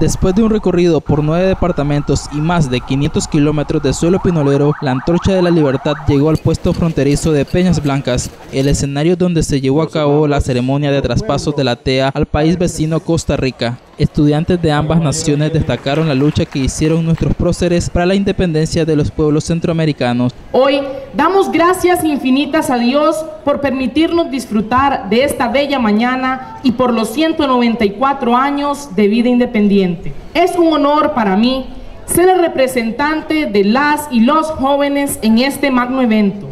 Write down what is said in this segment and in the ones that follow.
Después de un recorrido por nueve departamentos y más de 500 kilómetros de suelo pinolero, la Antorcha de la Libertad llegó al puesto fronterizo de Peñas Blancas, el escenario donde se llevó a cabo la ceremonia de traspaso de la TEA al país vecino Costa Rica. Estudiantes de ambas naciones destacaron la lucha que hicieron nuestros próceres para la independencia de los pueblos centroamericanos. Hoy damos gracias infinitas a Dios por permitirnos disfrutar de esta bella mañana y por los 194 años de vida independiente. Es un honor para mí ser el representante de las y los jóvenes en este magno evento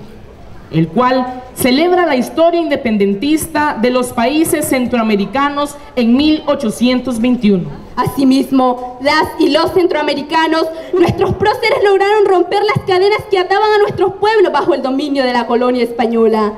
el cual celebra la historia independentista de los países centroamericanos en 1821. Asimismo, las y los centroamericanos, nuestros próceres lograron romper las cadenas que ataban a nuestros pueblos bajo el dominio de la colonia española.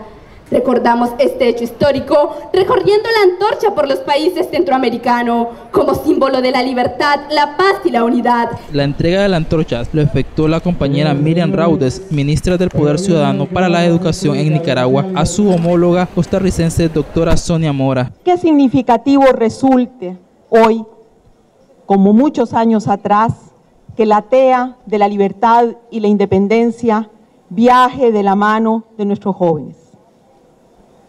Recordamos este hecho histórico recorriendo la antorcha por los países centroamericanos como símbolo de la libertad, la paz y la unidad. La entrega de la antorcha lo efectuó la compañera Miriam Raudes, ministra del Poder Ciudadano para la Educación en Nicaragua, a su homóloga costarricense doctora Sonia Mora. Qué significativo resulte hoy, como muchos años atrás, que la TEA de la libertad y la independencia viaje de la mano de nuestros jóvenes.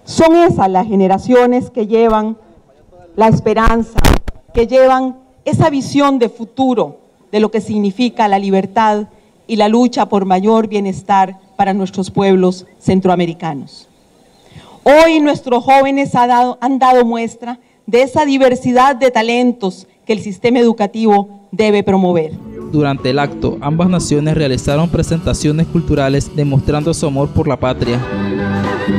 Son esas las generaciones que llevan la esperanza, que llevan esa visión de futuro de lo que significa la libertad y la lucha por mayor bienestar para nuestros pueblos centroamericanos. Hoy nuestros jóvenes han dado, han dado muestra de esa diversidad de talentos que el sistema educativo debe promover. Durante el acto, ambas naciones realizaron presentaciones culturales demostrando su amor por la patria. Con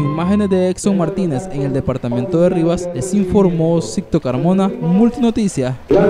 imágenes de Exxon Martínez en el departamento de Rivas, les informó Sicto Carmona, Multinoticia. La